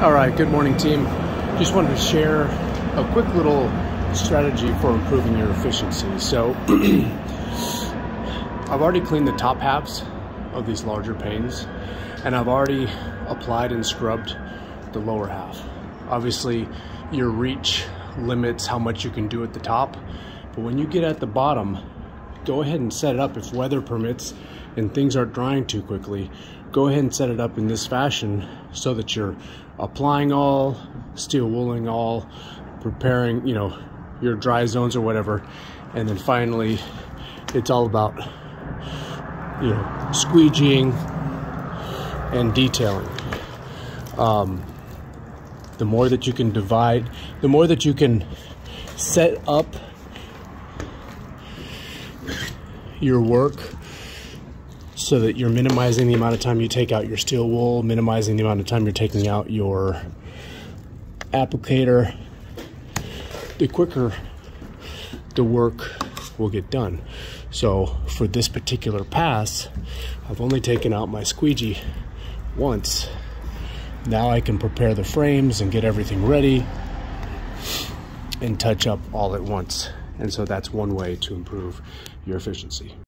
All right, good morning, team. Just wanted to share a quick little strategy for improving your efficiency. So, I've already cleaned the top halves of these larger panes, and I've already applied and scrubbed the lower half. Obviously, your reach limits how much you can do at the top, but when you get at the bottom, go ahead and set it up if weather permits and things aren't drying too quickly. Go ahead and set it up in this fashion so that you're applying all, steel wooling all, preparing, you know, your dry zones or whatever. And then finally, it's all about, you know, squeegeeing and detailing. Um, the more that you can divide, the more that you can set up your work so that you're minimizing the amount of time you take out your steel wool, minimizing the amount of time you're taking out your applicator, the quicker the work will get done. So for this particular pass, I've only taken out my squeegee once. Now I can prepare the frames and get everything ready and touch up all at once. And so that's one way to improve your efficiency.